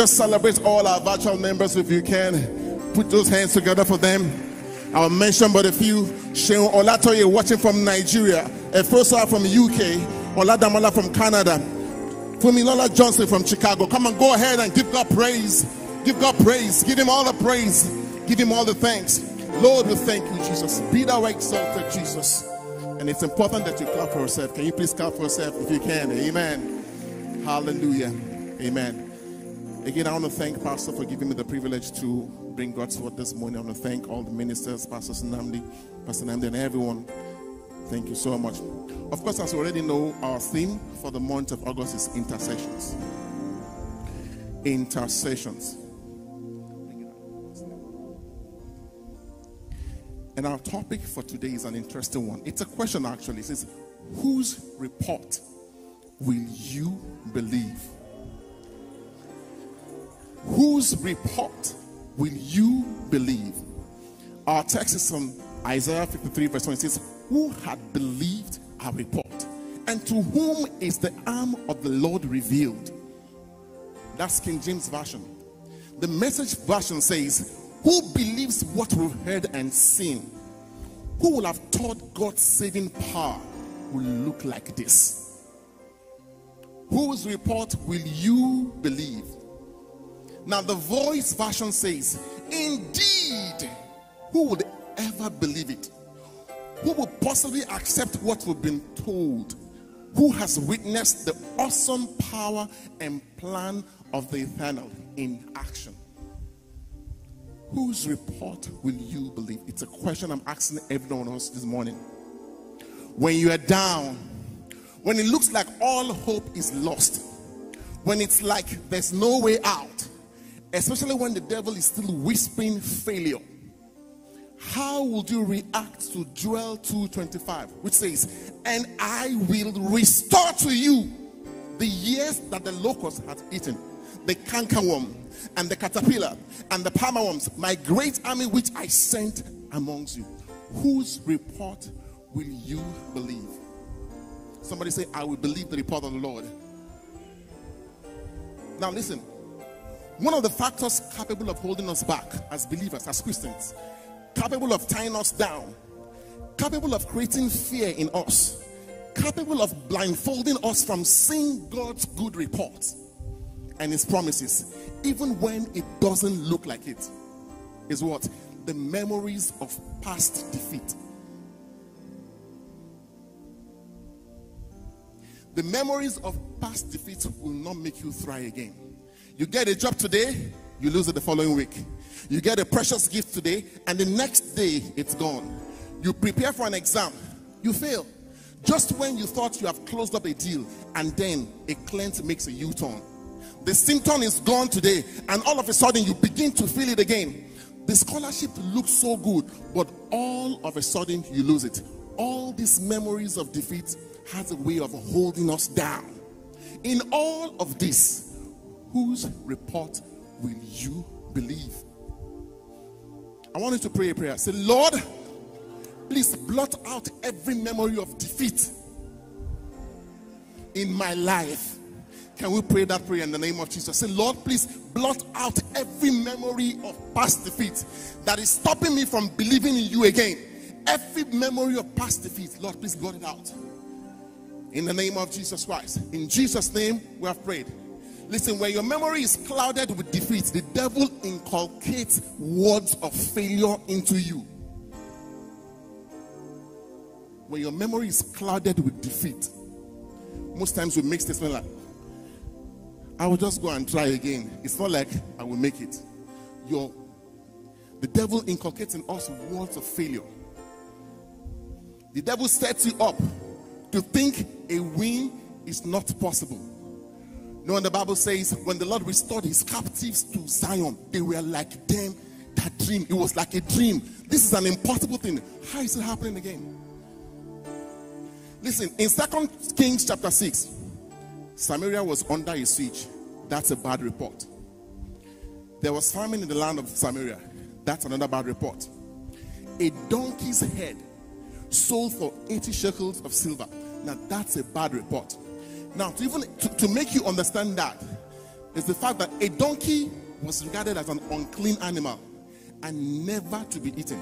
just celebrate all our virtual members if you can? Put those hands together for them. I'll mention but a few. Sheon Olatoye watching from Nigeria. Efosa from UK. Oladamola from Canada. Fumilola Johnson from Chicago. Come on, go ahead and give God praise. Give God praise. Give him all the praise. Give him all the thanks. Lord, we thank you, Jesus. Be thou exalted, Jesus. And it's important that you clap for yourself. Can you please clap for yourself if you can? Amen. Hallelujah. Amen. Again, I want to thank Pastor for giving me the privilege to bring God's word this morning. I want to thank all the ministers, Pastor Nnamdi, Pastor Nnamdi, and everyone. Thank you so much. Of course, as you already know, our theme for the month of August is intercessions. Intercessions. And our topic for today is an interesting one. It's a question actually. It says, Whose report will you believe? Whose report will you believe? Our text is from Isaiah 53, verse 1. It says, Who had believed our report? And to whom is the arm of the Lord revealed? That's King James Version. The message version says, Who believes what we've heard and seen? Who will have thought God's saving power will look like this? Whose report will you believe? Now, the voice version says, Indeed, who would ever believe it? Who would possibly accept what we've been told? Who has witnessed the awesome power and plan of the eternal in action? Whose report will you believe? It's a question I'm asking everyone else this morning. When you are down, when it looks like all hope is lost, when it's like there's no way out, especially when the devil is still whispering failure, how would you react to Joel 2:25, which says, "And I will restore to you the years that the locust has eaten, the cankerworm, and the caterpillar, and the palmer worms, my great army which I sent amongst you." Whose report will you believe? Somebody say, I will believe the report of the Lord. Now, listen. One of the factors capable of holding us back as believers, as Christians, capable of tying us down, capable of creating fear in us, capable of blindfolding us from seeing God's good report and His promises, even when it doesn't look like it, is what? The memories of past defeat. The memories of past defeat will not make you thrive again. You get a job today, you lose it the following week. You get a precious gift today, and the next day it's gone. You prepare for an exam, you fail. Just when you thought you have closed up a deal, and then a client makes a U turn. The symptom is gone today, and all of a sudden you begin to feel it again. The scholarship looks so good, but all of a sudden you lose it. All these memories of defeat has a way of holding us down. In all of this, whose report will you believe? I want you to pray a prayer. Say, Lord, please blot out every memory of defeat in my life. Can we pray that prayer in the name of Jesus? Say, Lord, please blot out every memory of past defeat that is stopping me from believing in you again. Every memory of past defeat, Lord, please blot it out. In the name of Jesus Christ. In Jesus' name, we have prayed. Listen, when your memory is clouded with defeat, the devil inculcates words of failure into you. When your memory is clouded with defeat, most times we make statements like, I will just go and try again. It's not like I will make it. Your the devil inculcates in us words of failure. The devil sets you up to think a win is not possible. No, and the Bible says when the Lord restored his captives to Zion, they were like them that dream. It was like a dream. This is an impossible thing. How is it happening again? Listen, in Second Kings chapter 6, Samaria was under a siege. That's a bad report. There was famine in the land of Samaria. That's another bad report. A donkey's head sold for 80 shekels of silver. Now that's a bad report. Now, to even to, to make you understand that, is the fact that a donkey was regarded as an unclean animal and never to be eaten.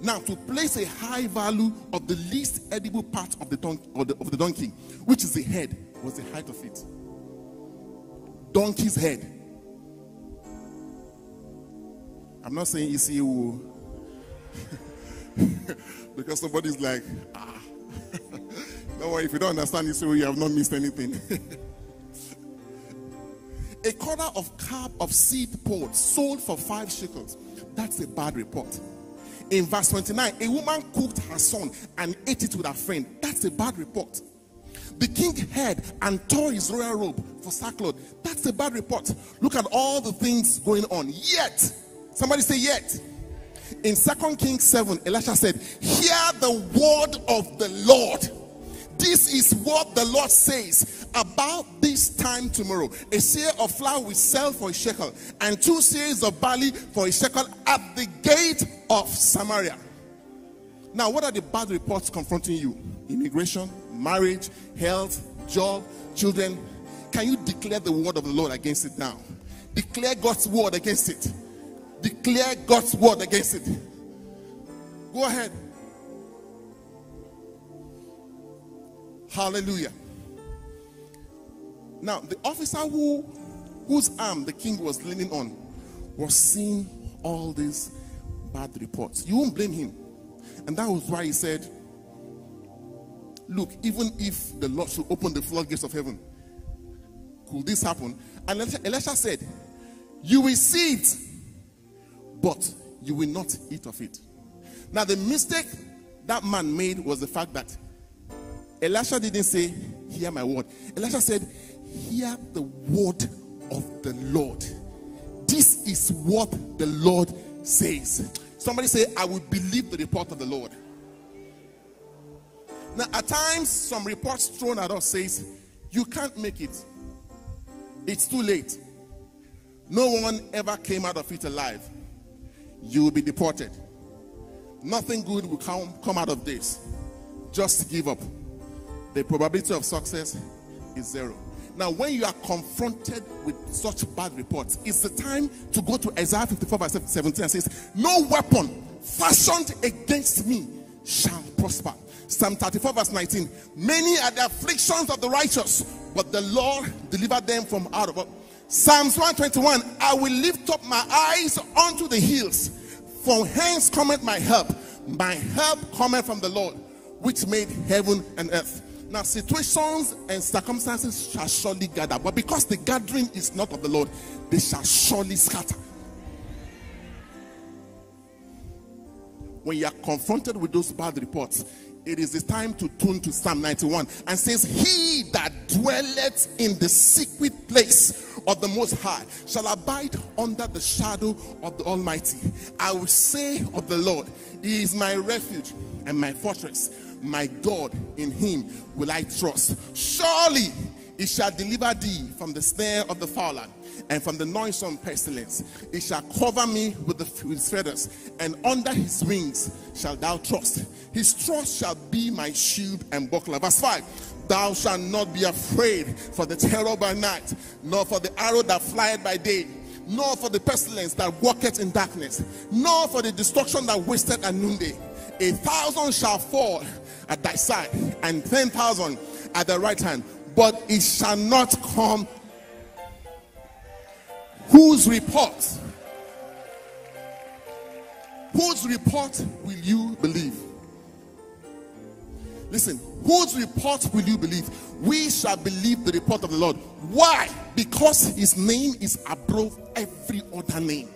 Now, to place a high value of the least edible part of the, don- the, of the donkey, which is the head, was the height of it. Donkey's head. I'm not saying ECU because somebody's like, ah. no worry, if you don't understand ECU, you have not missed anything. a quarter of cup of seed pod sold for five shekels. That's a bad report. In verse 29, a woman cooked her son and ate it with her friend. That's a bad report. The king heard and tore his royal robe for sackcloth. That's a bad report. Look at all the things going on. Yet, somebody say, yet. In Second Kings 7, Elisha said, Hear the word of the Lord. This is what the Lord says about this time tomorrow. A seah of flour will sell for a shekel, and two seahs of barley for a shekel at the gate of Samaria. Now, what are the bad reports confronting you? Immigration, marriage, health, job, children. Can you declare the word of the Lord against it now? Declare God's word against it. Declare God's word against it. Go ahead. Hallelujah. Now, the officer who whose arm the king was leaning on was seeing all these bad reports. You won't blame him. And that was why he said, Look, even if the Lord should open the floodgates of heaven, could this happen? And Elisha, said, You will see it, but you will not eat of it. Now, the mistake that man made was the fact that Elisha didn't say, Hear my word. Elisha said, Hear the word of the Lord. This is what the Lord says. Somebody say, I will believe the report of the Lord. Now, at times, some reports thrown at us says, You can't make it. It's too late. No one ever came out of it alive. You will be deported. Nothing good will come, come out of this. Just give up the probability of success is zero. Now, when you are confronted with such bad reports, it's the time to go to Isaiah 54, verse 17 and says, No weapon fashioned against me shall prosper. Psalm 34, verse 19. Many are the afflictions of the righteous, but the Lord delivered them from out of. Psalms 121. I will lift up my eyes unto the hills. From hence cometh my help. My help cometh from the Lord, which made heaven and earth. Now, situations and circumstances shall surely gather, but because the gathering is not of the Lord, they shall surely scatter. When you are confronted with those bad reports, it is the time to tune to Psalm 91 and says, He that dwelleth in the secret place of the Most High shall abide under the shadow of the Almighty. I will say of the Lord, He is my refuge and my fortress my God, in him will I trust. Surely he shall deliver thee from the snare of the fowler and from the noisome pestilence. He shall cover me with, the, his feathers, and under his wings shall thou trust. His trust shall be my shield and buckler. Verse 5 Thou shalt not be afraid for the terror by night, nor for the arrow that flieth by day, nor for the pestilence that walketh in darkness, nor for the destruction that wasteth at noonday. A thousand shall fall at thy side, and ten thousand at the right hand, but it shall not come. Whose report? Whose report will you believe? Listen, whose report will you believe? We shall believe the report of the Lord. Why? Because his name is above every other name.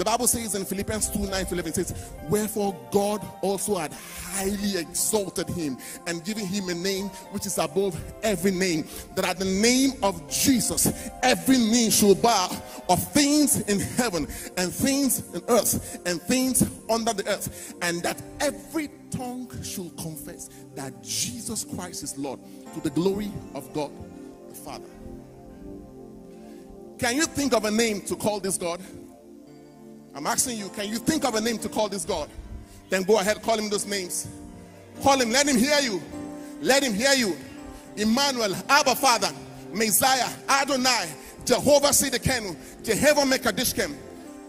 The Bible says in Philippians 2 9 to 11, says, Wherefore God also had highly exalted him and given him a name which is above every name, that at the name of Jesus every knee should bow of things in heaven and things in earth and things under the earth, and that every tongue should confess that Jesus Christ is Lord to the glory of God the Father. Can you think of a name to call this God? I'm asking you, can you think of a name to call this God? Then go ahead, call him those names. Call him, let him hear you. Let him hear you. Emmanuel, Abba Father, Messiah, Adonai, Jehovah Tsidkenu, Jehovah Mekadishkem.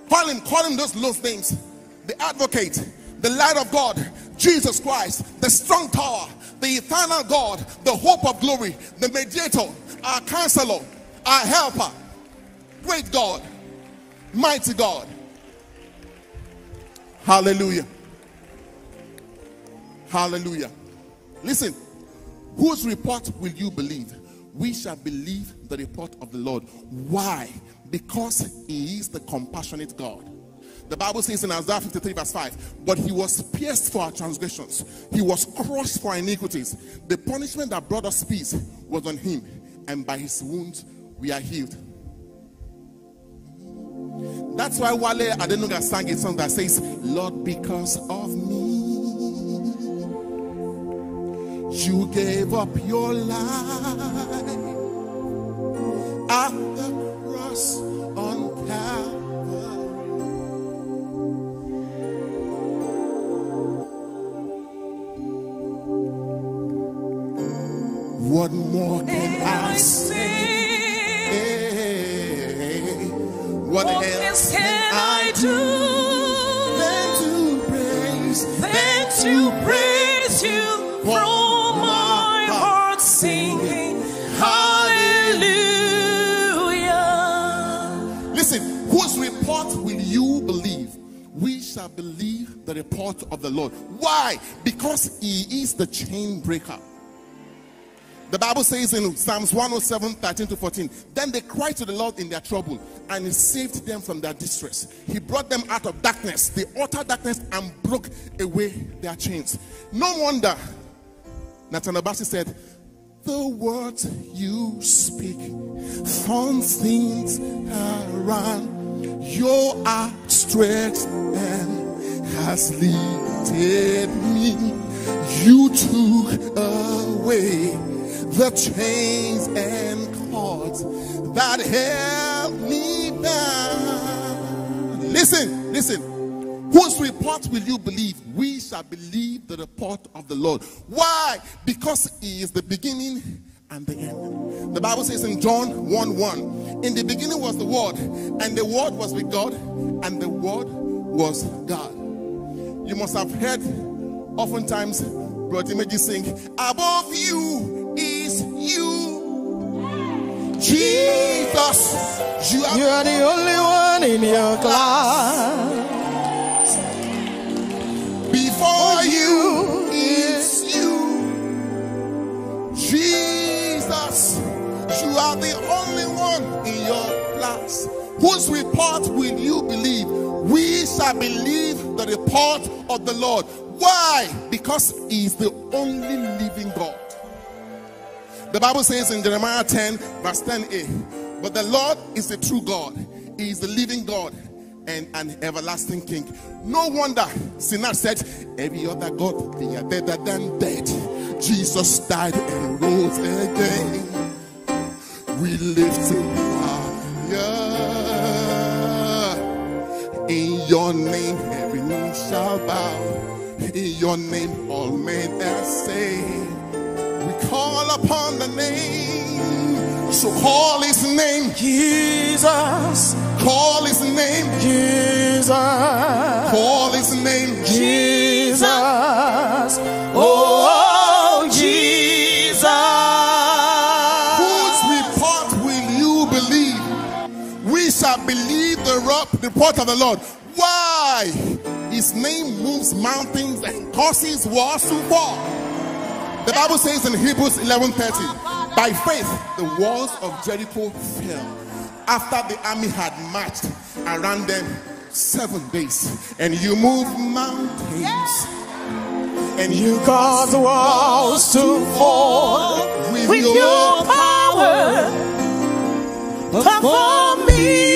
Call him, call him those, those names. The advocate, the light of God, Jesus Christ, the strong tower, the eternal God, the hope of glory, the mediator, our counselor, our helper, great God, mighty God. Hallelujah. Hallelujah. Listen, whose report will you believe? We shall believe the report of the Lord. Why? Because he is the compassionate God. The Bible says in Isaiah 53, verse 5, but he was pierced for our transgressions, he was crushed for our iniquities. The punishment that brought us peace was on him, and by his wounds we are healed. That's why Wale Adenuga sang a song that says, Lord, because of me, you gave up your life at the cross on Calvary. What more can I say? What, What else can I do than to praise, than to praise you from my heart singing hallelujah Listen, whose report will you believe? We shall believe the report of the Lord. Why? Because he is the chain breaker. The Bible says in Psalms 107 13 to 14, then they cried to the Lord in their trouble, and he saved them from their distress. He brought them out of darkness, the utter darkness, and broke away their chains. No wonder Nathaniel Bassey said, The words you speak turn things around. Your outstretched hand has lifted me. You took away the chains and cords that held me down. Listen, listen. Whose report will you believe? We shall believe the report of the Lord. Why? Because he is the beginning and the end. The Bible says in John 1 1, in the beginning was the Word, and the Word was with God, and the Word was God. You must have heard oftentimes Brother Meji sing, Above you is you. Jesus, you are You are the only one in your class. Before you is you. Jesus, you are the only one in your class. Whose report will you believe? We shall believe the report of the Lord. Why? Because He is the only living God. The Bible says in Jeremiah 10, verse 10a, but the Lord is the true God, He is the living God and an everlasting King. No wonder Sinach said, Every other God, they are dead than dead. Jesus died and rose again. We lift Him. In your name, every knee shall bow. In your name, all men are saved. Upon the name. So call his name. Jesus, Call his name. Jesus, Call his name. Jesus. Oh, Jesus. Whose report will you believe? We shall believe the report of the Lord. Why? His name moves mountains and causes walls to fall. The Bible says in Hebrews 11:30, by faith the walls of Jericho fell after the army had marched around them seven days. And you move mountains, and you cause the walls to fall with, with your power perform miracle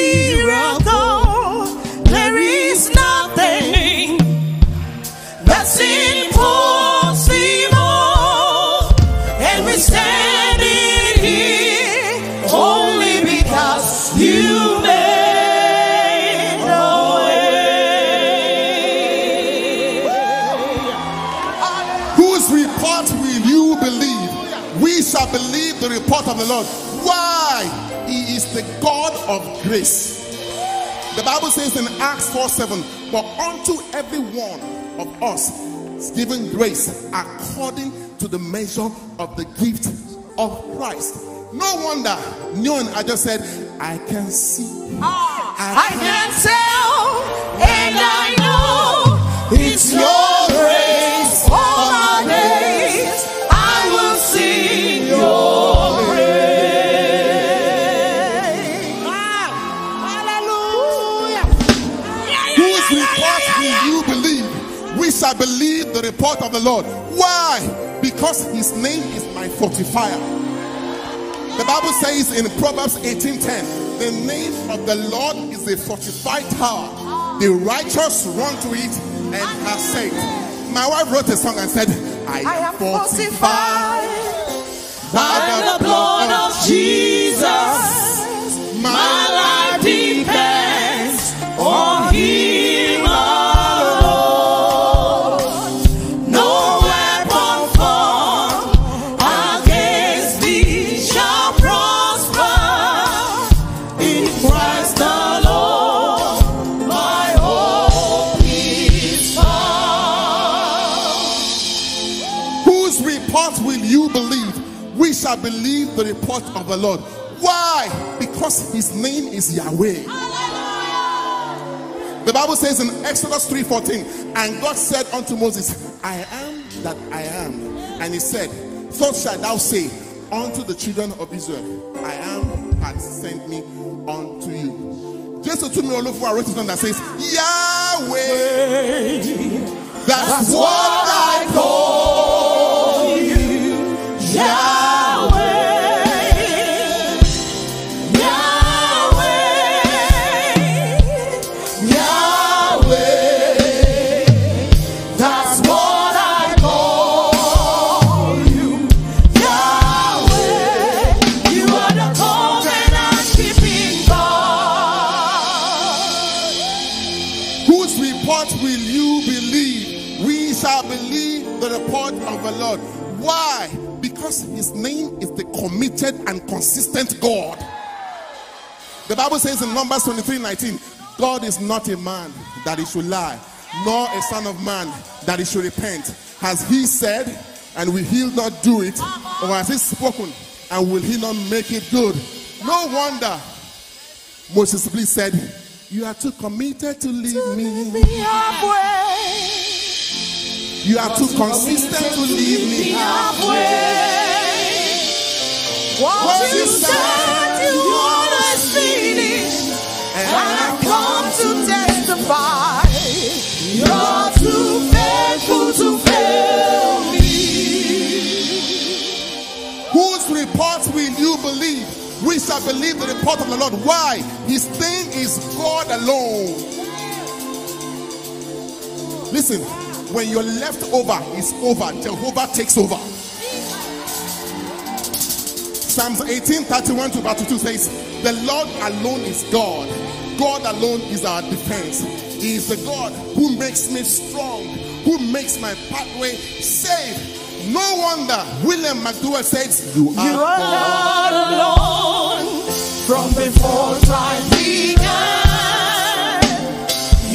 of the Lord. Why? He is the God of grace. The Bible says in Acts 4 7, but unto every one of us is given grace according to the measure of the gift of Christ. No wonder, Neon, I just said, I can see. Ah, I can tell, Lord. Why? Because his name is my fortifier. The Bible says in Proverbs 18:10, the name of the Lord is a fortified tower. The righteous run to it and are saved. My wife wrote a song and said, I, I am fortified by the blood of Jesus. My believe the report of the Lord. Why? Because his name is Yahweh. The Bible says in Exodus 3:14, and God said unto Moses, I am that I am. And he said, So shalt thou say unto the children of Israel, I am hath sent me unto you. Jesus told me all over wrote it down that says, Yahweh. That's what I call you. That's God. The Bible says in Numbers 23 19, God is not a man that he should lie, nor a son of man that he should repent. Has he said, and will he not do it? Or has he spoken, and will he not make it good? No wonder Moses Bliss said, You are too committed to leave me. You are too consistent to leave me. What you said, you always finish. And I've come We do believe, we shall believe the report of the Lord. Why? His thing is God alone. Listen, when your leftover is over, Jehovah takes over. Psalms 18 31 to 32 says, The Lord alone is God. God alone is our defense. He is the God who makes me strong, who makes my pathway safe. No wonder William McDowell says, You are You are God. not alone from before time began.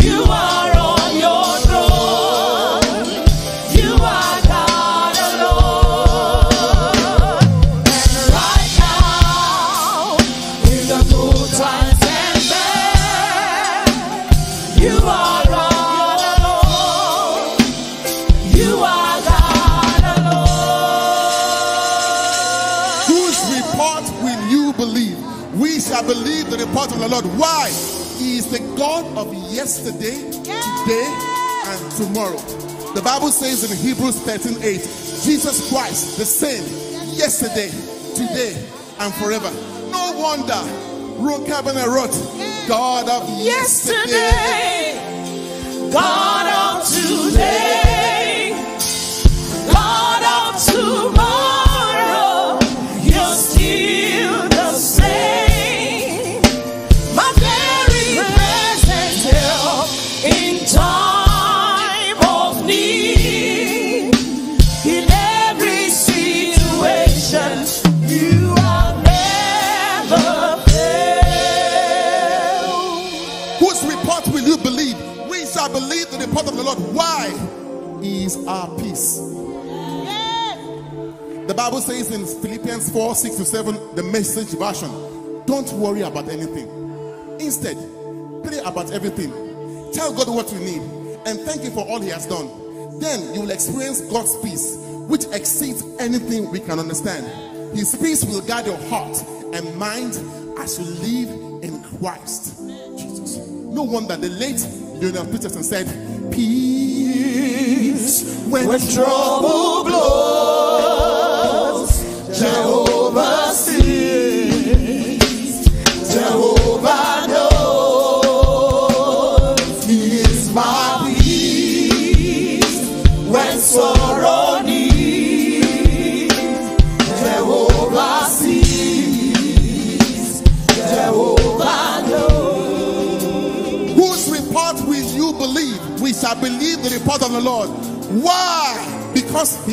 You are Lord. Why? He is the God of yesterday, today, and tomorrow. The Bible says in Hebrews 13 8, Jesus Christ, the same yesterday, today, and forever. No wonder Ron Cabinet wrote, God of yesterday. yesterday, God of today, Lord. Why? He is our peace. The Bible says in Philippians 4 6 to 7, the message version, don't worry about anything. Instead, pray about everything. Tell God what you need and thank Him for all He has done. Then you will experience God's peace, which exceeds anything we can understand. His peace will guide your heart and mind as you live in Christ. Jesus. No wonder the late Leonard Peterson said, Peace when, When trouble blows,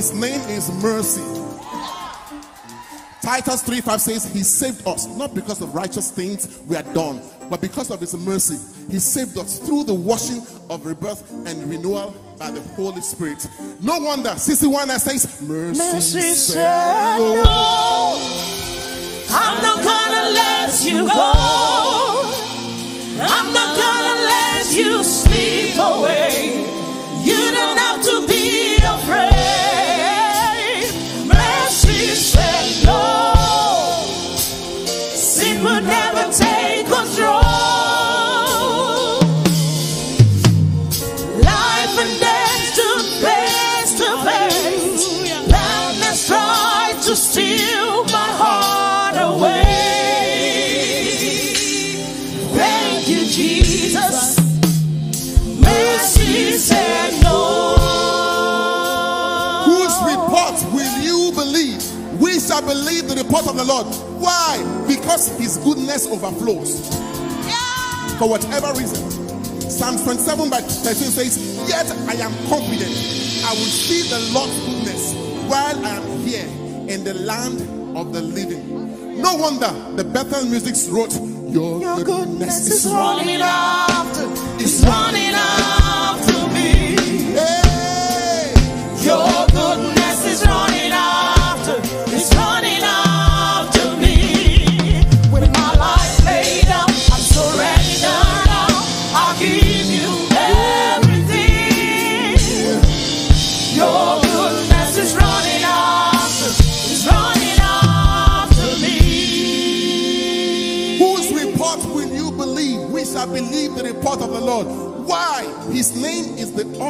his name is mercy. Titus 3 5 says, He saved us not because of righteous things we had done, but because of His mercy. He saved us through the washing of rebirth and renewal by the Holy Spirit. No wonder, CeCe Winans says, Mercy, Mercy said said no." no. I'm not gonna let you go. I'm not of the Lord. Why? Because his goodness overflows. For whatever reason. Psalm 27 by 13 says, Yet I am confident I will see the Lord's goodness while I am here in the land of the living. No wonder the Bethel Music wrote, Your, Your goodness is Running after, it's running after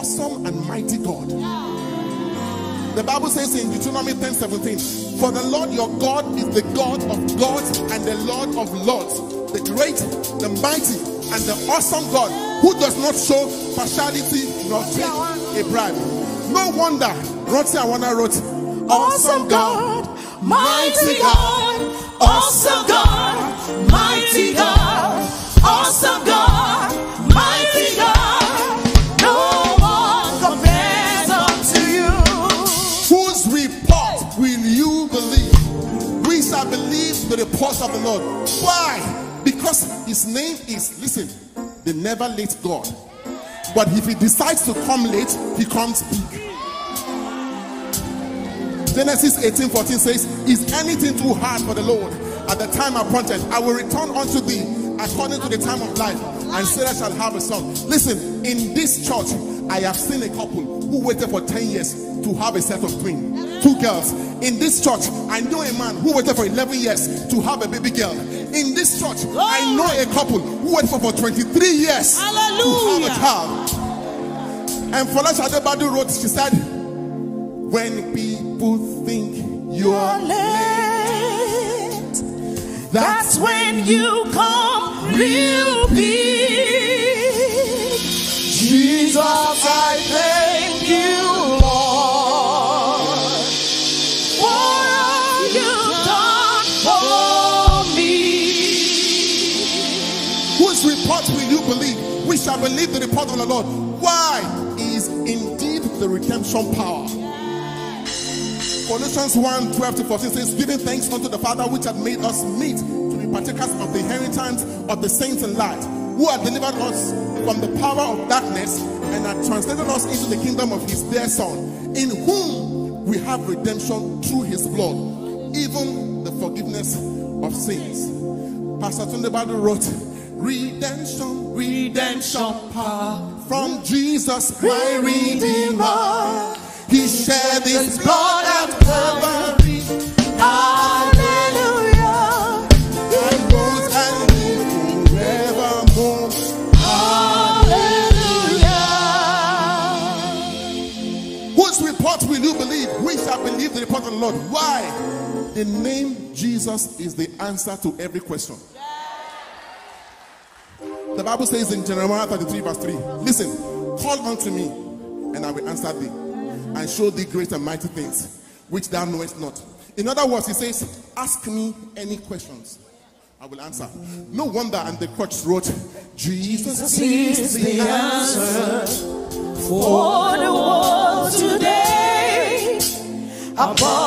awesome and mighty God. The Bible says in Deuteronomy 10 17, For the Lord your God is the God of gods and the Lord of lords, the great, the mighty, and the awesome God who does not show partiality nor take a bribe. No wonder Rotsi Awana wrote, Awesome God, mighty God, awesome God, mighty of the Lord. Why? Because his name is, listen, the never late God. But if he decides to come late, he comes big. Genesis 18 14 says, Is anything too hard for the Lord? At the time appointed, I will return unto thee according to the time of life, and Sarah shall have a son. Listen, in this church, I have seen a couple who waited for 10 years to have a set of twins, two girls. In this church, I know a man who waited for 11 years to have a baby girl. In this church, I know a couple who waited for, for 23 years to have a Hallelujah. child. And Folasha Adebadu wrote, she said, When people think you're late, That's when you come real big. Jesus, I thank you, Lord. What have you done for me? Whose report will you believe? We shall believe the report of the Lord. Why? Is indeed the redemption power. Colossians 1 12 to 14 says, Giving thanks unto the Father which had made us meet to be partakers of the inheritance of the saints in light, who had delivered us from the power of darkness and had translated us into the kingdom of his dear Son, in whom we have redemption through his blood, even the forgiveness of sins. Pastor Tunde Badu wrote, Redemption, redemption power from Jesus, my Redeemer. He shed his blood at Calvary. You believe? We shall believe the report of the Lord. Why? The name Jesus is the answer to every question. The Bible says in Jeremiah 33, verse 3 Listen, call unto me, and I will answer thee, and show thee great and mighty things which thou knowest not. In other words, he says, Ask me any questions. I will answer. No wonder, and the church wrote, Jesus is the answer. For above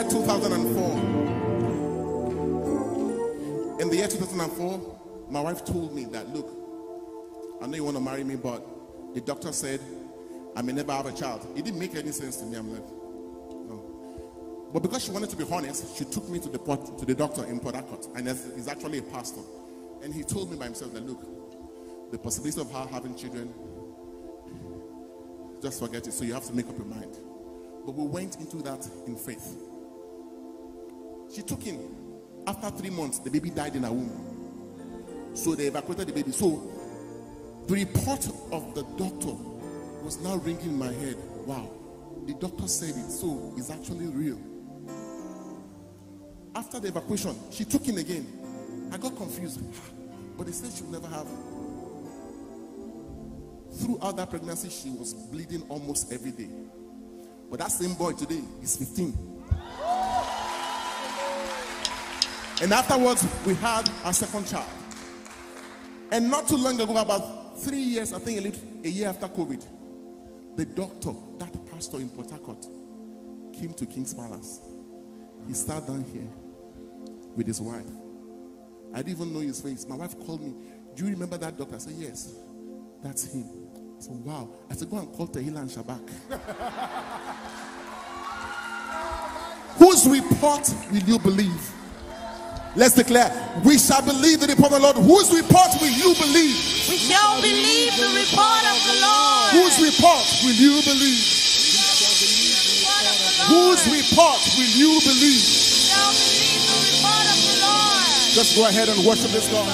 year 2004, in the year 2004, my wife told me that, look, I know you want to marry me, but the doctor said I may never have a child. It didn't make any sense to me. I'm like, no. But because she wanted to be honest, she took me to the to the doctor in Port Harcourt, and he's actually a pastor. And he told me by himself that, look, the possibility of her having children just forget it. So you have to make up your mind. But we went into that in faith. She took him. After three months, the baby died in her womb. So they evacuated the baby. So the report of the doctor was now ringing in my head. Wow, the doctor said it, so it's actually real. After the evacuation, she took him again. I got confused. But they said she would never have throughout that pregnancy, she was bleeding almost every day. But that same boy today is 15. And afterwards, we had our second child. And not too long ago, about three years, I think a, little, a year after COVID, the doctor, that pastor in Port Harcourt, came to King's Palace. He sat down here with his wife. I didn't even know his face. My wife called me. Do you remember that doctor? I said, Yes, that's him. I said, Wow. I said, Go and call Tehila and Shabak. Whose report will you believe? Let's declare, we shall believe the report of the Lord. Whose report will you believe? We shall believe the report of the Lord. Whose report will you believe? Whose report will you believe? We shall believe the report of the Lord. Just go ahead and worship this God.